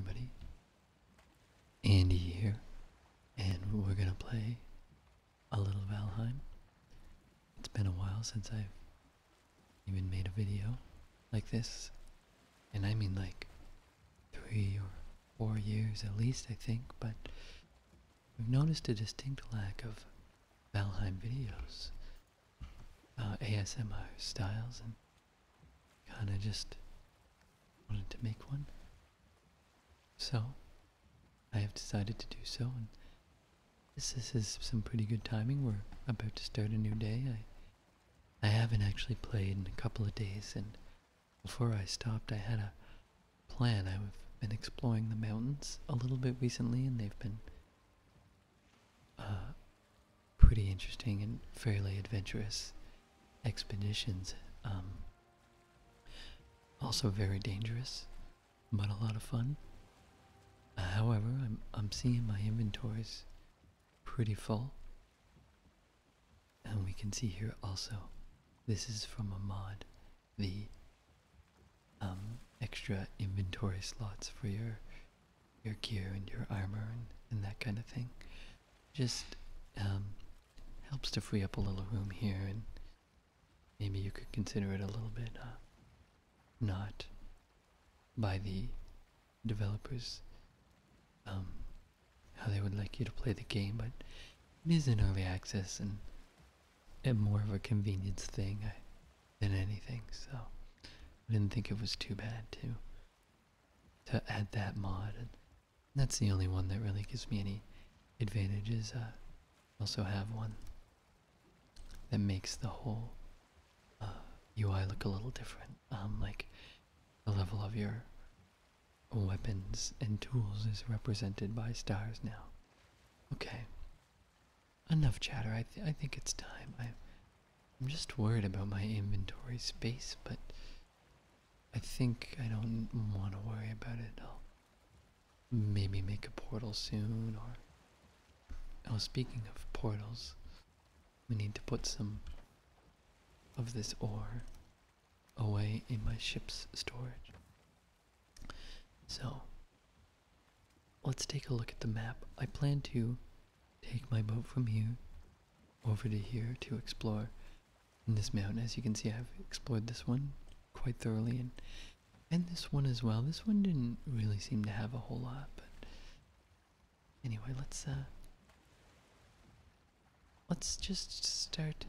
everybody. Andy here, and we're gonna play a little Valheim. It's been a while since I've even made a video like this, and I mean like three or four years at least, I think, but we've noticed a distinct lack of Valheim videos, uh, ASMR styles, and kinda just wanted to make one. So, I have decided to do so, and this, this is some pretty good timing. We're about to start a new day. I, I haven't actually played in a couple of days, and before I stopped, I had a plan. I've been exploring the mountains a little bit recently, and they've been uh, pretty interesting and fairly adventurous expeditions. Um, also very dangerous, but a lot of fun. However, I'm I'm seeing my inventories pretty full. And we can see here also, this is from a mod, the um, extra inventory slots for your your gear and your armor and, and that kind of thing. Just um, helps to free up a little room here and maybe you could consider it a little bit uh, not by the developers um, how they would like you to play the game, but it is in early access and, and more of a convenience thing than anything, so I didn't think it was too bad to to add that mod. And that's the only one that really gives me any advantages. Uh, I also have one that makes the whole uh, UI look a little different. Um, like the level of your weapons and tools is represented by stars now. Okay. Enough chatter. I, th I think it's time. I, I'm just worried about my inventory space, but I think I don't want to worry about it. I'll maybe make a portal soon, or... Oh, speaking of portals, we need to put some of this ore away in my ship's storage. So, let's take a look at the map. I plan to take my boat from here over to here to explore this mountain. As you can see, I've explored this one quite thoroughly and and this one as well. This one didn't really seem to have a whole lot, but anyway, let's uh let's just start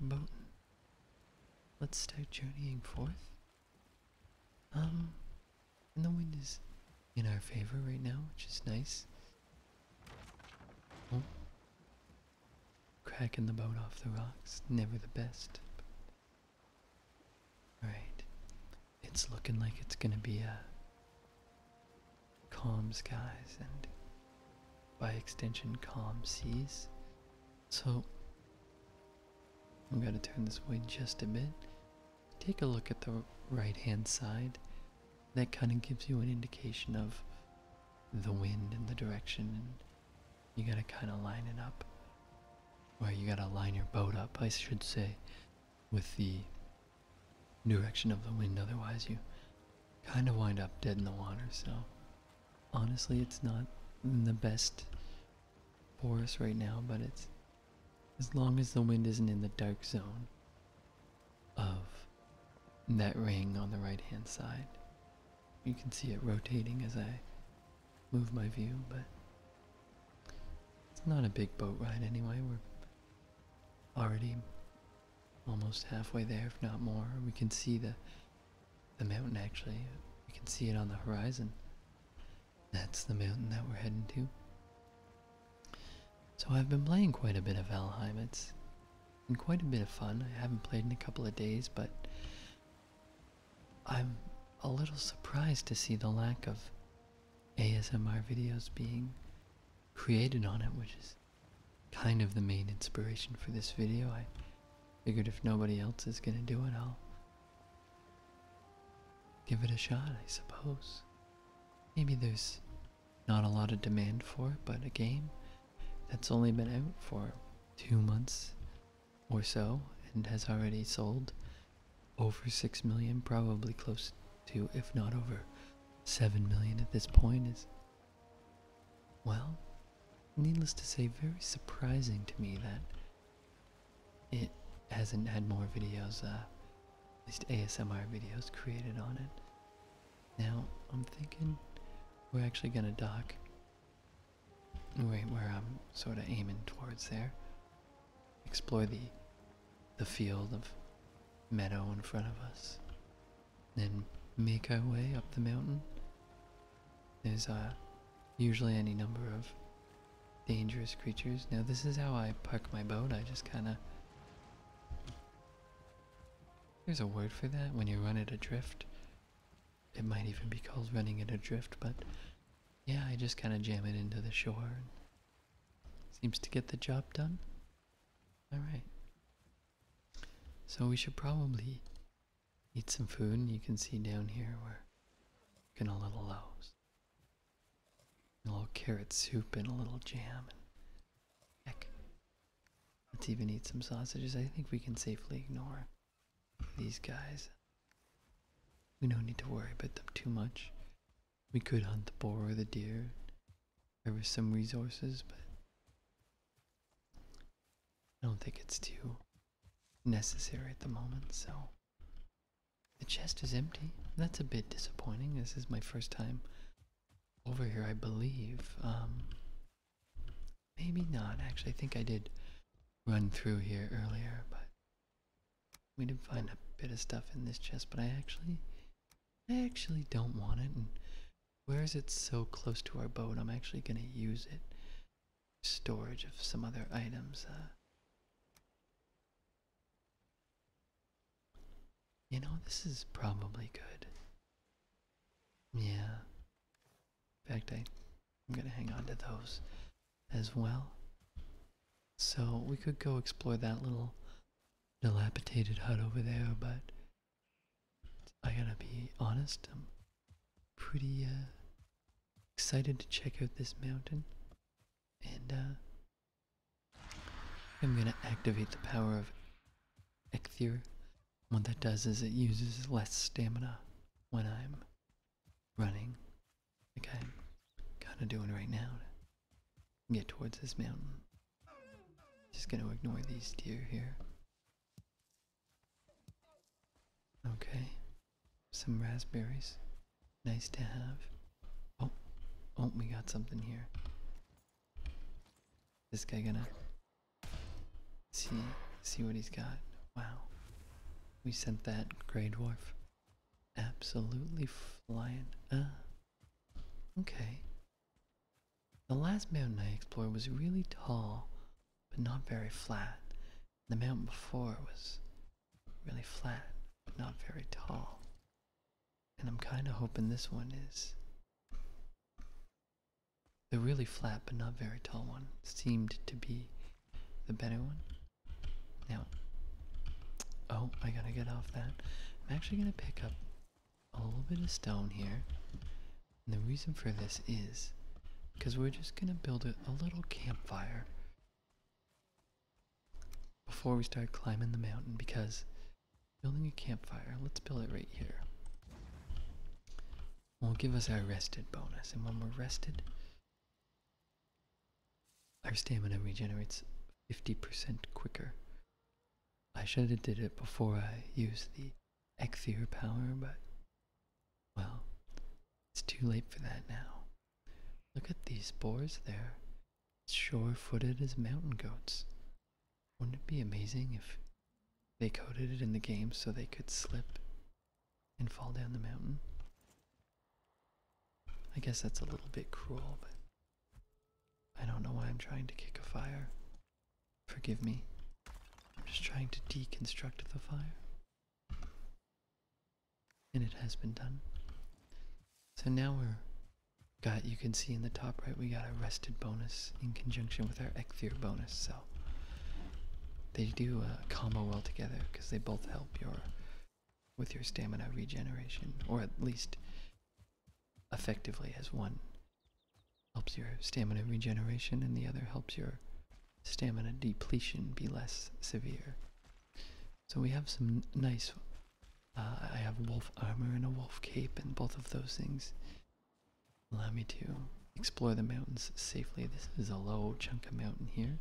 boating. Let's start journeying forth. Um and the wind is in our favor right now, which is nice. Oh. Cracking the boat off the rocks, never the best. Alright. It's looking like it's gonna be a calm skies and by extension calm seas. So I'm gonna turn this way just a bit. Take a look at the right hand side that kind of gives you an indication of the wind and the direction and you gotta kind of line it up. Or you gotta line your boat up i should say with the direction of the wind otherwise you kind of wind up dead in the water. So honestly it's not the best for us right now but it's as long as the wind isn't in the dark zone of that ring on the right hand side you can see it rotating as I move my view, but it's not a big boat ride anyway. We're already almost halfway there, if not more. We can see the the mountain actually. We can see it on the horizon. That's the mountain that we're heading to. So I've been playing quite a bit of Valheim. It's been quite a bit of fun. I haven't played in a couple of days, but I'm a little surprised to see the lack of ASMR videos being created on it, which is kind of the main inspiration for this video. I figured if nobody else is gonna do it, I'll give it a shot, I suppose. Maybe there's not a lot of demand for it, but a game that's only been out for two months or so and has already sold over 6 million, probably close to, if not over 7 million at this point is, well, needless to say, very surprising to me that it hasn't had more videos, uh, at least ASMR videos created on it. Now, I'm thinking we're actually gonna dock right where I'm sort of aiming towards there. Explore the the field of meadow in front of us. Then make our way up the mountain. There's uh, usually any number of dangerous creatures. Now this is how I park my boat. I just kind of there's a word for that when you run it adrift. It might even be called running it adrift, but yeah, I just kind of jam it into the shore. Seems to get the job done. Alright. So we should probably eat some food, and you can see down here we're getting a little low. A little carrot soup and a little jam. And heck, let's even eat some sausages. I think we can safely ignore these guys. We don't need to worry about them too much. We could hunt the boar or the deer. There were some resources, but I don't think it's too necessary at the moment, so the chest is empty. That's a bit disappointing. This is my first time over here, I believe. Um, maybe not. Actually, I think I did run through here earlier, but we didn't find a bit of stuff in this chest. But I actually, I actually don't want it. And where is it so close to our boat? I'm actually gonna use it. Storage of some other items. Uh, you know, this is probably good. Yeah. In fact, I, I'm gonna hang on to those as well. So we could go explore that little dilapidated hut over there, but I gotta be honest, I'm pretty uh, excited to check out this mountain. And uh, I'm gonna activate the power of Eikthyr. What that does is it uses less stamina when I'm running like I'm kind of doing right now to get towards this mountain. Just gonna ignore these deer here. Okay, some raspberries. Nice to have. Oh, oh, we got something here. This guy gonna see see what he's got. Wow, we sent that gray dwarf absolutely flying. Uh, Okay. The last mountain I explored was really tall, but not very flat. The mountain before was really flat, but not very tall. And I'm kind of hoping this one is. The really flat but not very tall one seemed to be the better one. Oh, I gotta get off that. I'm actually gonna pick up a little bit of stone here and the reason for this is because we're just to build a, a little campfire before we start climbing the mountain because building a campfire, let's build it right here. Will give us our rested bonus, and when we're rested, our stamina regenerates 50% quicker. I should have did it before I used the Eikthyr power, but well, it's too late for that now. Look at these spores there. Sure footed as mountain goats. Wouldn't it be amazing if they coded it in the game so they could slip and fall down the mountain? I guess that's a little bit cruel, but I don't know why I'm trying to kick a fire. Forgive me. I'm just trying to deconstruct the fire. And it has been done. So now we're got, you can see in the top right, we got a rested bonus in conjunction with our Eikthyr bonus. So they do uh, combo well together because they both help your, with your stamina regeneration, or at least effectively as one helps your stamina regeneration and the other helps your stamina depletion be less severe. So we have some nice Uh, I have wolf armor and a wolf cape, and both of those things allow me to explore the mountains safely. This is a low chunk of mountain here.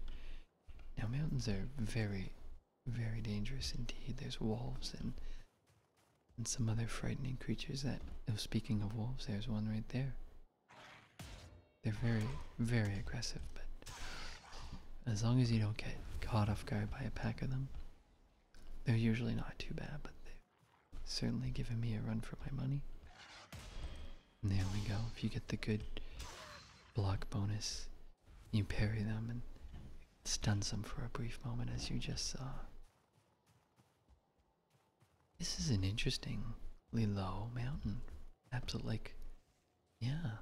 Now, mountains are very, very dangerous indeed. There's wolves and and some other frightening creatures that. Oh, speaking of wolves, there's one right there. They're very, very aggressive, as long as you don't get caught off guard by a pack of them, they're usually not too bad, but they've certainly given me a run for my money. And there we go. If you get the good block bonus, you parry them and stuns them for a brief moment, as you just saw. This is an interestingly low mountain. Absolutely, like, yeah.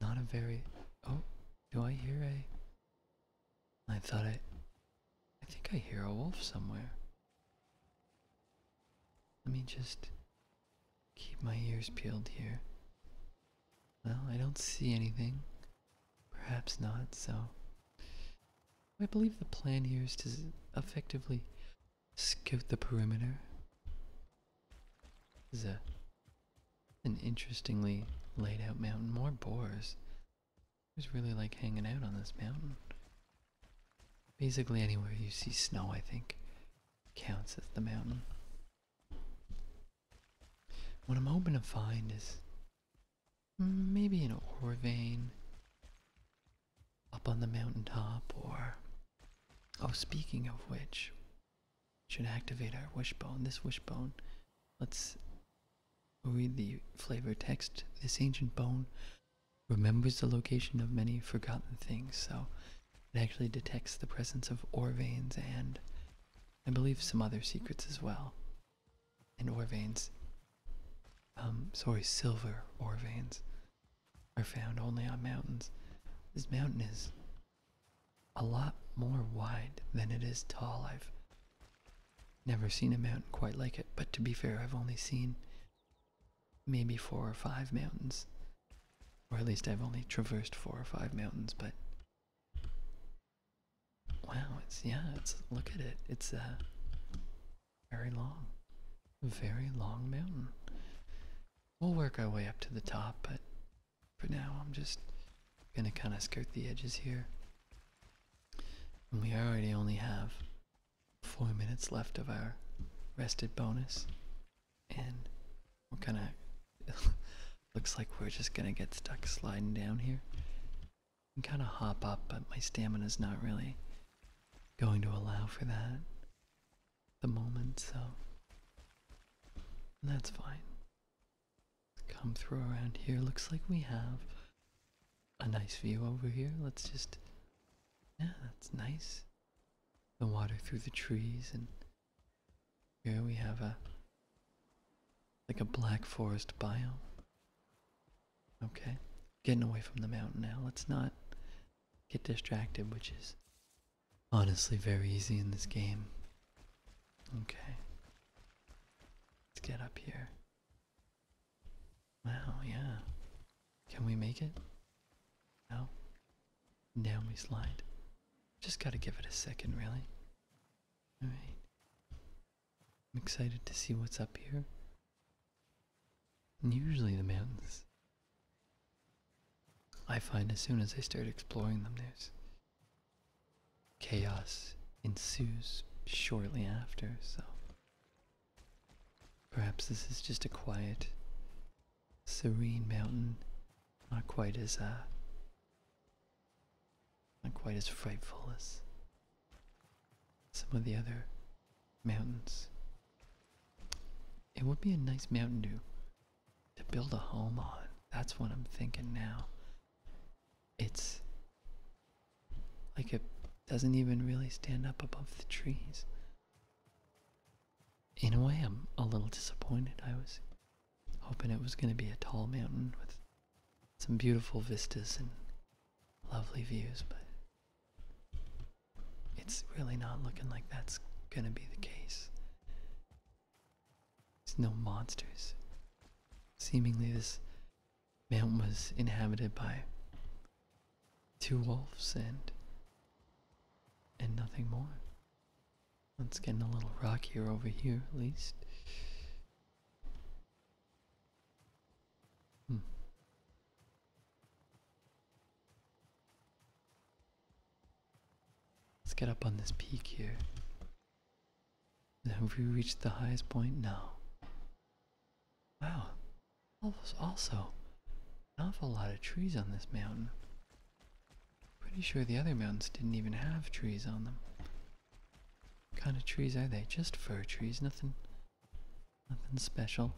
Not a very. Oh, do I hear a. I thought I. I think I hear a wolf somewhere. Let me just keep my ears peeled here. Well, I don't see anything. Perhaps not, so. I believe the plan here is to effectively scout the perimeter. This is a, an interestingly laid out mountain. More boars. Who's really like hanging out on this mountain? Basically, anywhere you see snow, I think, counts as the mountain. What I'm hoping to find is maybe an ore vein up on the mountaintop, or oh, speaking of which, should activate our wishbone. This wishbone, let's read the flavor text. This ancient bone remembers the location of many forgotten things, so it actually detects the presence of ore veins and I believe some other secrets as well. And ore veins, um, sorry, silver ore veins are found only on mountains. This mountain is a lot more wide than it is tall. I've never seen a mountain quite like it, but to be fair, I've only seen maybe four or five mountains. Or at least I've only traversed four or five mountains, but wow, it's yeah, it's look at it. It's uh very long. Very long mountain. We'll work our way up to the top, but for now I'm just gonna kinda skirt the edges here. And we already only have four minutes left of our rested bonus. And we're kinda Looks like we're just gonna get stuck sliding down here. I can kind of hop up, but my stamina's not really going to allow for that at the moment, so that's fine. Come through around here. Looks like we have a nice view over here. Let's just, yeah, that's nice. The water through the trees, and here we have a like a black forest biome. Okay, getting away from the mountain now. Let's not get distracted, which is honestly very easy in this game. Okay, let's get up here. Wow, yeah. Can we make it? No? Down we slide. Just gotta give it a second, really. Alright. I'm excited to see what's up here. And usually the mountains, I find as soon as I start exploring them, there's chaos ensues shortly after, so perhaps this is just a quiet, serene mountain, not quite as, uh, not quite as frightful as some of the other mountains. It would be a nice mountain to to build a home on. That's what I'm thinking now. It's like it doesn't even really stand up above the trees. In a way, I'm a little disappointed. I was hoping it was going to be a tall mountain with some beautiful vistas and lovely views, but it's really not looking like that's going to be the case. There's no monsters. Seemingly, this mountain was inhabited by two wolves and and nothing more. It's getting a little rockier over here, at least. Hmm. Let's get up on this peak here. Have we reached the highest point? No. Wow. Also, an awful lot of trees on this mountain. Pretty sure the other mountains didn't even have trees on them. What kind of trees are they? Just fir trees, nothing nothing special.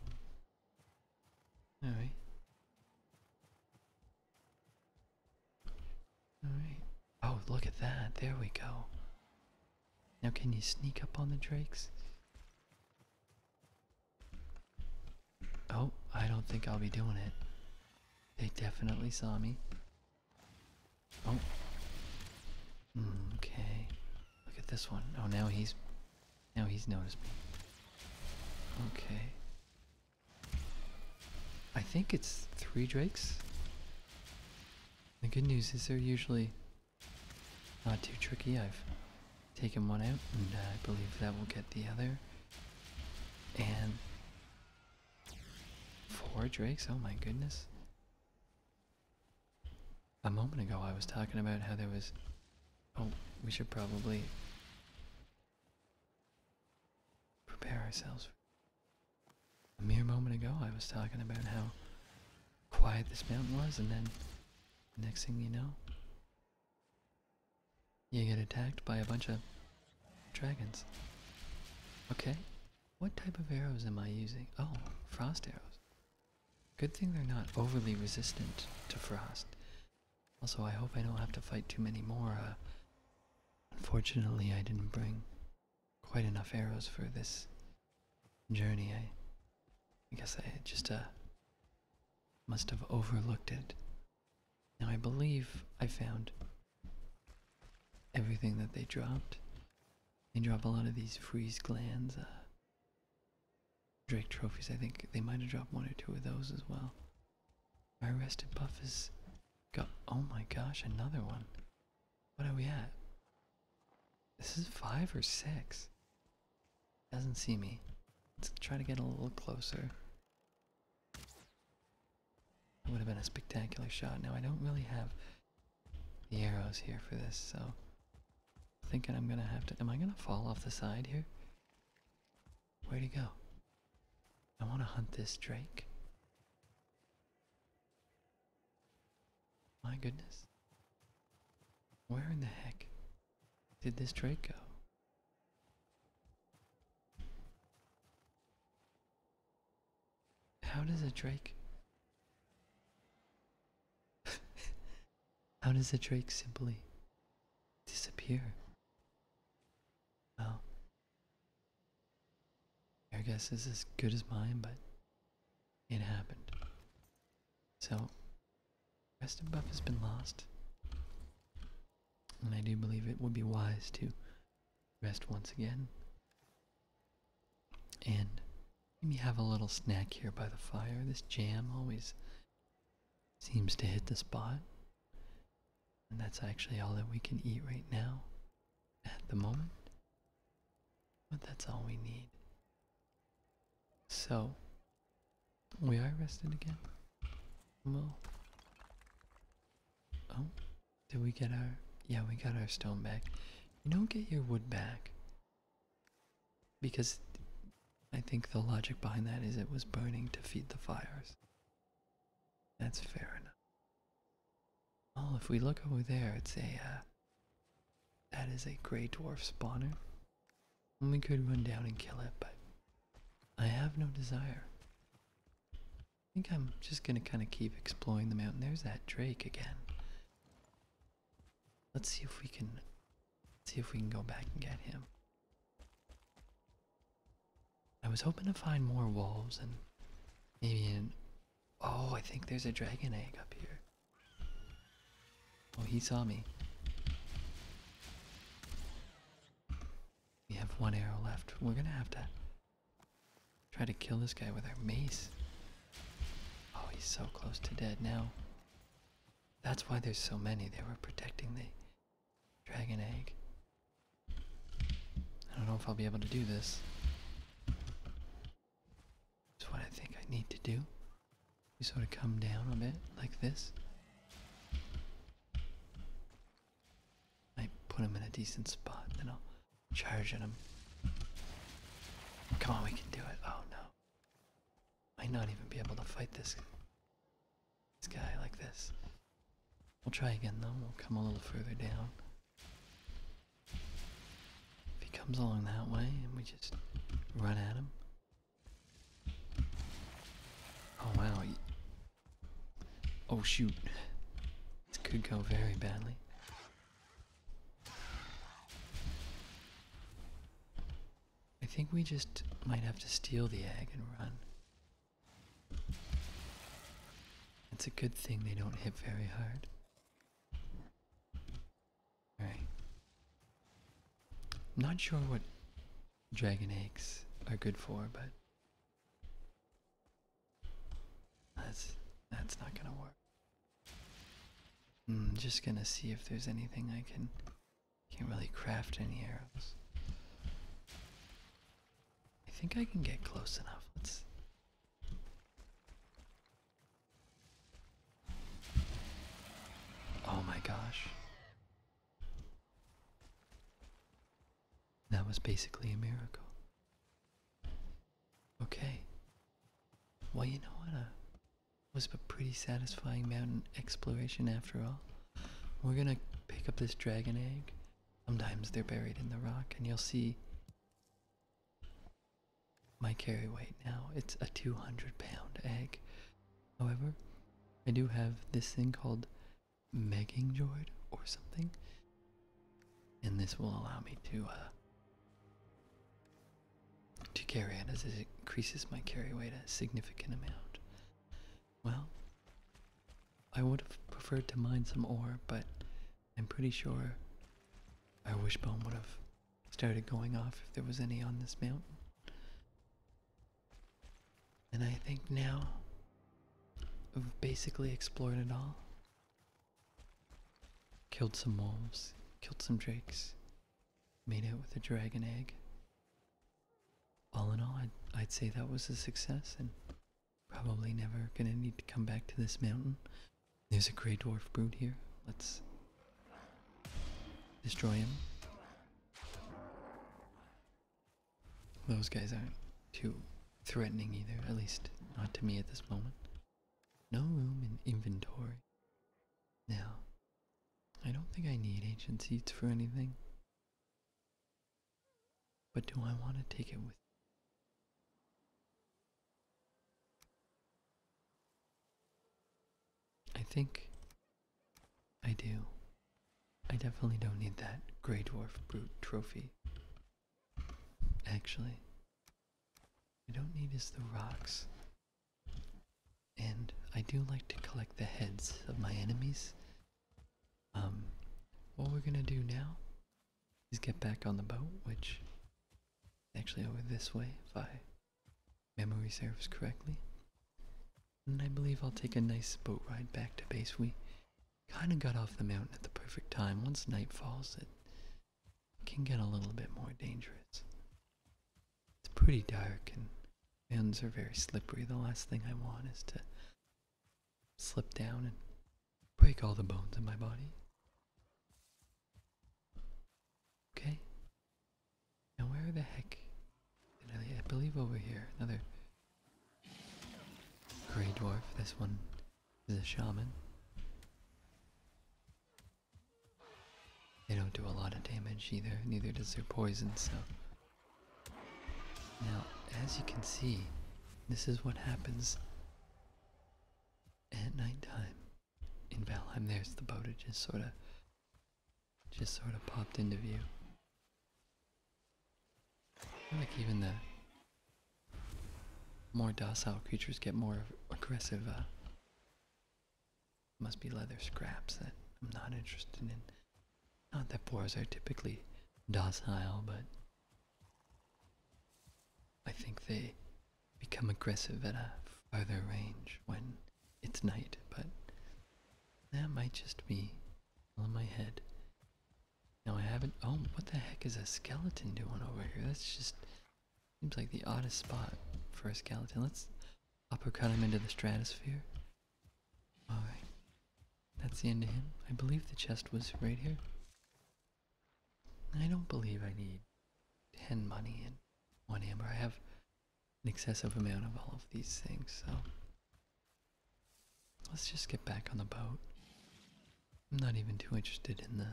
Alright. Alright. Oh, look at that. There we go. Now, can you sneak up on the drakes? Oh, I don't think I'll be doing it. They definitely saw me. Oh. Mm, okay. Look at this one. Oh, now he's now he's noticed me. Okay. I think it's three drakes. The good news is they're usually not too tricky. I've taken one out, and uh, I believe that will get the other. And four drakes. Oh my goodness. A moment ago, I was talking about how there was. Oh, we should probably prepare ourselves. A mere moment ago, I was talking about how quiet this mountain was, and then next thing you know, you get attacked by a bunch of dragons. Okay, what type of arrows am I using? Oh, frost arrows. Good thing they're not overly resistant to frost. Also, I hope I don't have to fight too many more. Uh, unfortunately, I didn't bring quite enough arrows for this journey. I, I guess I just uh, must have overlooked it. Now, I believe I found everything that they dropped. They drop a lot of these freeze glands. Uh, Drake trophies, I think they might have dropped one or two of those as well. My arrested buff is got. Oh my gosh, another one. What are we at? This is five or six. Doesn't see me. Let's try to get a little closer. That would have been a spectacular shot. Now I don't really have the arrows here for this, so I'm thinking I'm gonna have to. Am I gonna fall off the side here? Where'd he go? I want to hunt this drake. My goodness. Where in the heck did this drake go? How does a drake. How does a drake simply disappear? Well, your guess is as good as mine, but it happened. So, rest and buff has been lost. And I do believe it would be wise to rest once again. And maybe have a little snack here by the fire. This jam always seems to hit the spot. And that's actually all that we can eat right now at the moment. But that's all we need. So, we are rested again. Well, oh, did we get our? Yeah, we got our stone back. You don't get your wood back because I think the logic behind that is it was burning to feed the fires. That's fair enough. Oh, if we look over there, it's a uh, that is a gray dwarf spawner. We could run down and kill it, but I have no desire. I think I'm just gonna kind of keep exploring the mountain. There's that drake again. Let's see if we can see if we can go back and get him. I was hoping to find more wolves and maybe an oh, I think there's a dragon egg up here. Oh, he saw me. We have one arrow left. We're gonna have to try to kill this guy with our mace. Oh, he's so close to dead now. That's why there's so many. They were protecting the dragon egg. I don't know if I'll be able to do this. That's what I think I need to do. You sort of come down a bit like this. I put him in a decent spot, then I'll charge at him. Come on, we can do it. Oh no. Might not even be able to fight this this guy like this. We'll try again though. We'll come a little further down. If he comes along that way and we just run at him. Oh wow. Oh shoot. This could go very badly. I think we just might have to steal the egg and run. It's a good thing they don't hit very hard. Alright. Not sure what dragon eggs are good for, but that's that's not gonna work. I'm just gonna see if there's anything I can can't really craft any arrows. I think I can get close enough. Let's Oh my gosh. That was basically a miracle. Okay. Well, you know what? Uh, was a pretty satisfying mountain exploration after all. We're gonna pick up this dragon egg. Sometimes they're buried in the rock, and you'll see my carry weight now. It's a 200 pound egg. However, I do have this thing called Megingjord or something, and this will allow me to uh, to carry it as it increases my carry weight a significant amount. I would have preferred to mine some ore, but I'm pretty sure our wishbone would have started going off if there was any on this mountain. And I think now we've basically explored it all. Killed some wolves, killed some drakes, made it with a dragon egg. All in all, I'd, I'd say that was a success and probably never gonna need to come back to this mountain. There's a grey dwarf brood here. Let's destroy him. Those guys aren't too threatening either, at least not to me at this moment. No room in inventory. Now, I don't think I need ancient seeds for anything. But do I want to take it with think I do. I definitely don't need that Grey Dwarf Brute trophy. Actually, what I don't need is the rocks. And I do like to collect the heads of my enemies. Um, what we're gonna do now is get back on the boat, which actually over this way, if I memory serves correctly. And I believe I'll take a nice boat ride back to base. We kind of got off the mountain at the perfect time. Once night falls, it can get a little bit more dangerous. It's pretty dark and mountains are very slippery. The last thing I want is to slip down and break all the bones in my body. Okay. Now where the heck I, I believe over here. Another Grey Dwarf. This one is a shaman. They don't do a lot of damage either, neither does their poison, so. Now, as you can see, this is what happens at nighttime in Valheim. There's the boat, it just sort of, just sort of popped into view. I feel like even the more docile creatures get more aggressive. Uh, must be leather scraps that I'm not interested in. Not that boars are typically docile, but I think they become aggressive at a farther range when it's night, but that might just be all in my head. Now I haven't. Oh, what the heck is a skeleton doing over here? That's just seems like the oddest spot for a skeleton. Let's uppercut him into the stratosphere. Alright. that's the end of him. I believe the chest was right here. I don't believe I need 10 money and one amber. I have an excessive amount of all of these things, so let's just get back on the boat. I'm not even too interested in the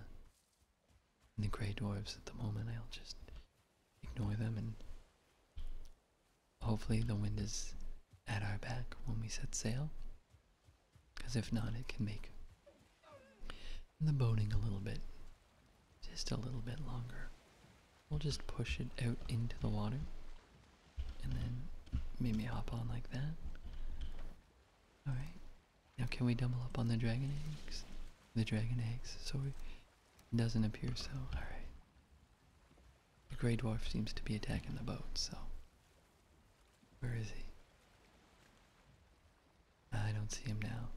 in the gray dwarves at the moment. I'll just ignore them and hopefully the wind is at our back when we set sail. Because if not, it can make the boating a little bit, just a little bit longer. We'll just push it out into the water and then maybe hop on like that. Alright. Now can we double up on the dragon eggs? The dragon eggs, so it doesn't appear so. Alright. The Grey Dwarf seems to be attacking the boat, so. Where is he? Ah, I don't see him now.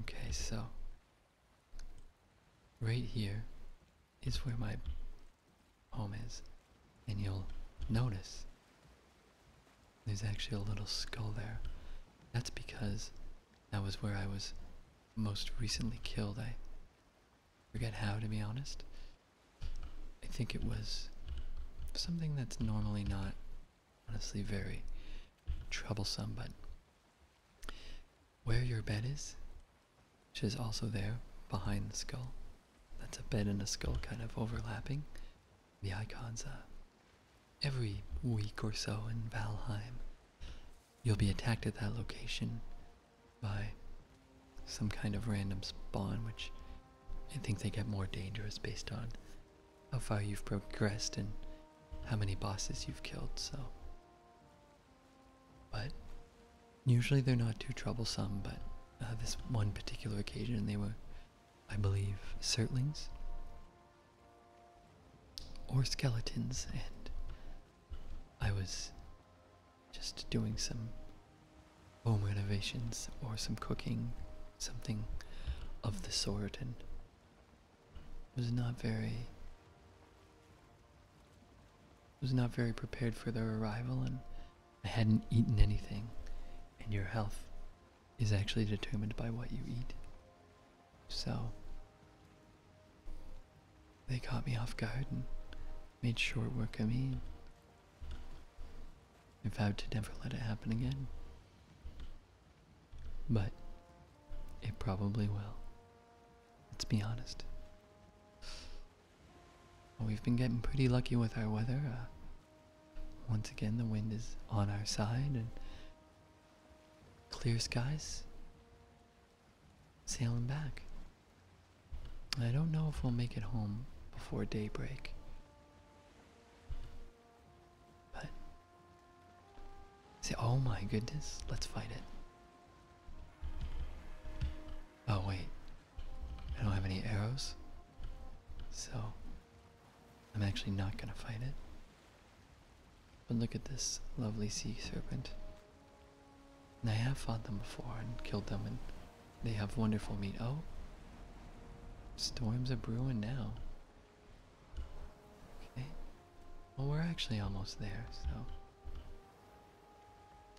Okay, so. Right here is where my home is. And you'll notice there's actually a little skull there. That's because that was where I was most recently killed. I forget how, to be honest. I think it was something that's normally not, honestly, very troublesome, but where your bed is, which is also there behind the skull, that's a bed and a skull kind of overlapping. The icons, uh, every week or so in Valheim, you'll be attacked at that location by some kind of random spawn, which I think they get more dangerous based on how far you've progressed and how many bosses you've killed, so. But usually they're not too troublesome, but uh, this one particular occasion they were, I believe, Surtlings or skeletons, and I was just doing some home renovations or some cooking, something of the sort, and was not very was not very prepared for their arrival and I hadn't eaten anything and your health is actually determined by what you eat. So they caught me off guard and made short work of me. I vowed to never let it happen again. But it probably will. Let's be honest. Well, we've been getting pretty lucky with our weather. Uh, once again, the wind is on our side and clear skies. Sailing back. I don't know if we'll make it home before daybreak. But, see, oh my goodness, let's fight it. Oh, wait. I don't have any arrows. So, I'm actually not gonna fight it. But look at this lovely sea serpent. And I have fought them before and killed them, and they have wonderful meat. Oh, storms are brewing now. Okay. Well, we're actually almost there, so.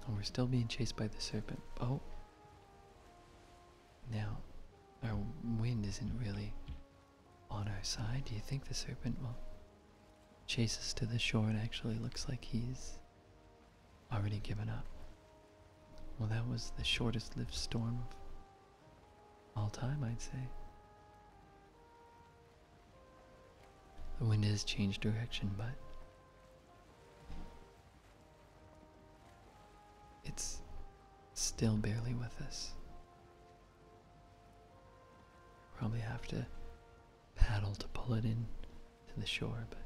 Oh, we're still being chased by the serpent. Oh. Now, our wind isn't really on our side. Do you think the serpent will chase us to the shore? It actually looks like he's already given up. Well, that was the shortest lived storm of all time, I'd say. The wind has changed direction, but it's still barely with us. Probably have to paddle to pull it in to the shore, but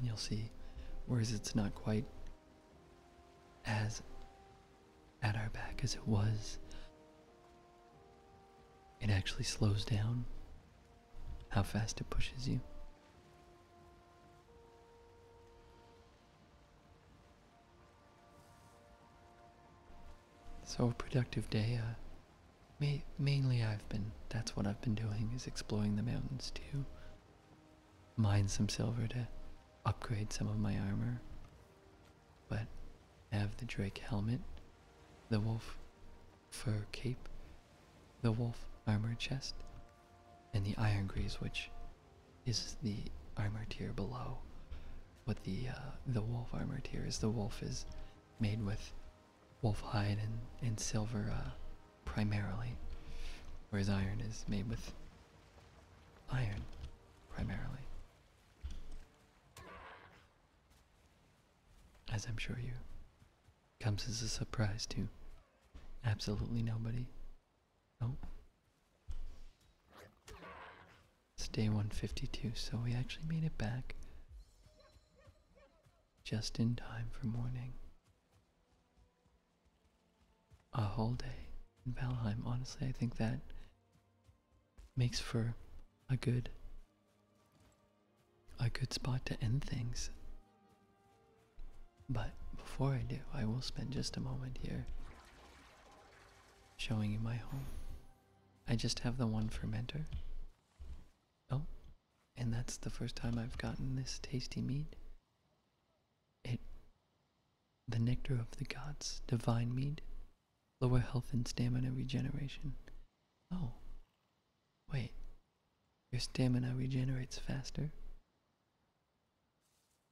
and you'll see whereas it's not quite as at our back as it was it actually slows down how fast it pushes you. So a productive day uh, ma- mainly i've been that's what i've been doing is exploring the mountains to mine some silver to upgrade some of my armor but I have the Drake helmet the wolf fur cape, the wolf armor chest, and the iron greaves, which is the armor tier below. What the uh, the wolf armor tier is. The wolf is made with wolf hide and, and silver uh, primarily, whereas iron is made with iron primarily. As I'm sure you comes as a surprise to absolutely nobody. Oh. It's day 152, so we actually made it back just in time for morning. A whole day in Valheim. Honestly, I think that makes for a good a good spot to end things. But before I do, I will spend just a moment here showing you my home. I just have the one fermenter. Oh, and that's the first time I've gotten this tasty mead. It, the nectar of the gods, divine mead, lower health and stamina regeneration. Oh, wait, your stamina regenerates faster,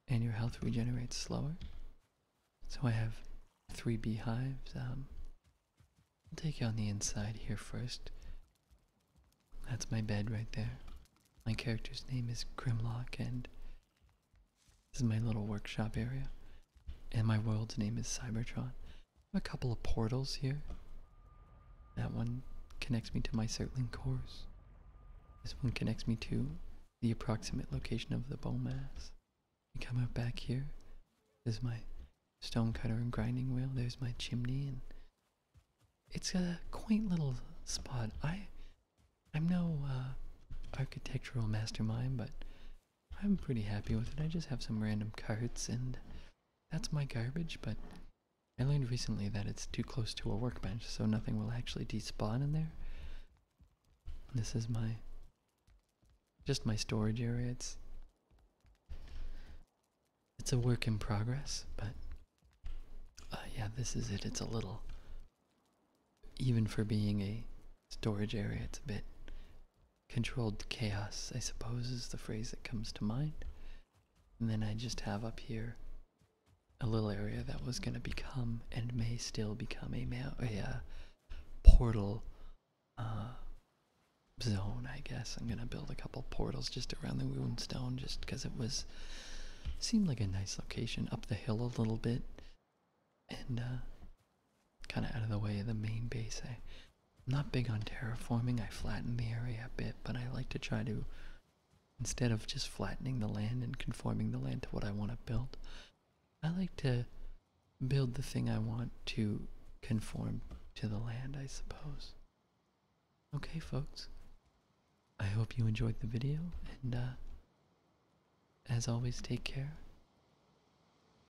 and your health regenerates slower. So I have three beehives. Um, I'll take you on the inside here first. That's my bed right there. My character's name is Grimlock, and this is my little workshop area. And my world's name is Cybertron. I have a couple of portals here. That one connects me to my Surtling cores. This one connects me to the approximate location of the Bonemass. You come up back here. This is my stone cutter and grinding wheel. There's my chimney, and it's a quaint little spot. I, I'm no uh, architectural mastermind, but I'm pretty happy with it. I just have some random carts, and that's my garbage. But I learned recently that it's too close to a workbench, so nothing will actually despawn in there. This is my just my storage area. It's it's a work in progress, but yeah, this is it. It's a little, even for being a storage area, it's a bit controlled chaos, I suppose, is the phrase that comes to mind. And then I just have up here a little area that was going to become and may still become a, a uh, portal uh, zone, I guess. I'm going to build a couple portals just around the Runestone just because it was seemed like a nice location up the hill a little bit and uh, kind of out of the way of the main base. I, I'm not big on terraforming. I flatten the area a bit, but I like to try to, instead of just flattening the land and conforming the land to what I want to build, I like to build the thing I want to conform to the land, I suppose. Okay, folks. I hope you enjoyed the video, and uh, as always, take care